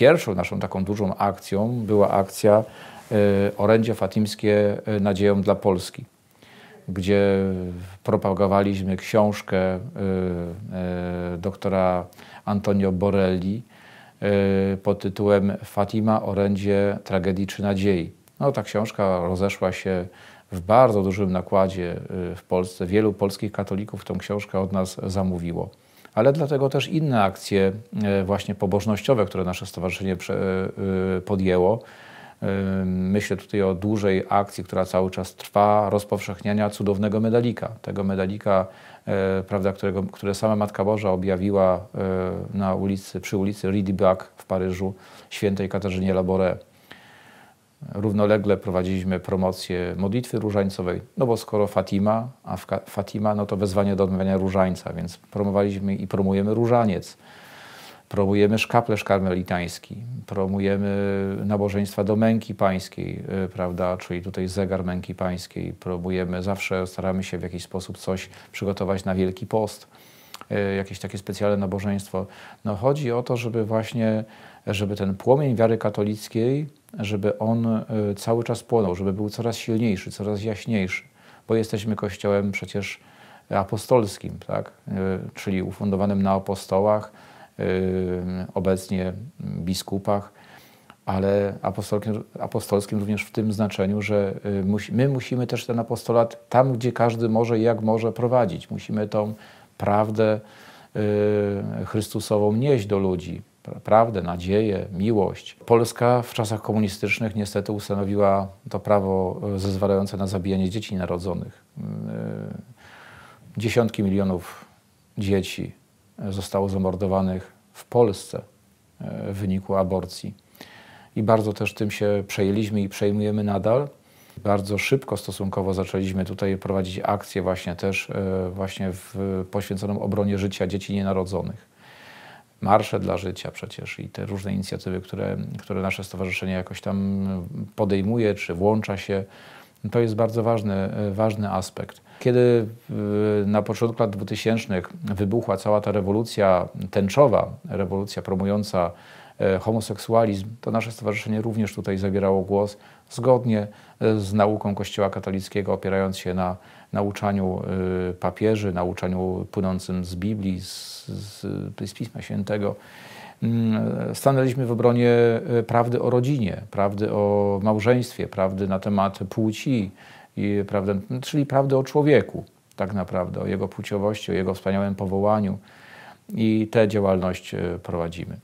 pierwszą naszą taką dużą akcją była akcja Orędzie Fatimskie Nadzieją dla Polski gdzie propagowaliśmy książkę doktora Antonio Borelli pod tytułem Fatima, orędzie tragedii czy nadziei. No, ta książka rozeszła się w bardzo dużym nakładzie y, w Polsce. Wielu polskich katolików tą książkę od nas zamówiło. Ale dlatego też inne akcje y, właśnie pobożnościowe, które nasze stowarzyszenie y, podjęło. Myślę tutaj o dużej akcji, która cały czas trwa, rozpowszechniania cudownego medalika. Tego medalika, prawda, którego, które sama Matka Boża objawiła na ulicy, przy ulicy Riedibach w Paryżu świętej Katarzynie Laboré. Równolegle prowadziliśmy promocję modlitwy różańcowej, no bo skoro Fatima, a Fatima, no to wezwanie do odmawiania różańca, więc promowaliśmy i promujemy różaniec. Promujemy szkaplerz karmelitański, promujemy nabożeństwa do męki pańskiej, y, prawda, czyli tutaj zegar męki pańskiej. Promujemy, zawsze staramy się w jakiś sposób coś przygotować na Wielki Post, y, jakieś takie specjalne nabożeństwo. No chodzi o to, żeby właśnie, żeby ten płomień wiary katolickiej żeby on e, cały czas płonął, żeby był coraz silniejszy, coraz jaśniejszy, bo jesteśmy kościołem przecież apostolskim, tak? E, czyli ufundowanym na apostołach, e, obecnie biskupach, ale apostolskim, apostolskim również w tym znaczeniu, że my musimy też ten apostolat tam, gdzie każdy może i jak może prowadzić. Musimy tą prawdę Chrystusową nieść do ludzi, prawdę, nadzieję, miłość. Polska w czasach komunistycznych niestety ustanowiła to prawo e, zezwalające na zabijanie dzieci narodzonych. E, dziesiątki milionów dzieci e, zostało zamordowanych w Polsce w wyniku aborcji. I bardzo też tym się przejęliśmy i przejmujemy nadal. Bardzo szybko stosunkowo zaczęliśmy tutaj prowadzić akcję właśnie też właśnie w, poświęconą obronie życia dzieci nienarodzonych marsze dla życia przecież i te różne inicjatywy, które, które nasze stowarzyszenie jakoś tam podejmuje czy włącza się, to jest bardzo ważny, ważny aspekt. Kiedy na początku lat 2000 wybuchła cała ta rewolucja tęczowa, rewolucja promująca homoseksualizm, to nasze stowarzyszenie również tutaj zabierało głos zgodnie z nauką Kościoła katolickiego, opierając się na nauczaniu y, papieży, nauczaniu płynącym z Biblii, z, z, Pisma Świętego. Mm, stanęliśmy w obronie prawdy o rodzinie, prawdy o małżeństwie, prawdy na temat płci, i, prawdy, czyli prawdy o człowieku, tak naprawdę, o jego płciowości, o jego wspaniałym powołaniu. I tę działalność prowadzimy.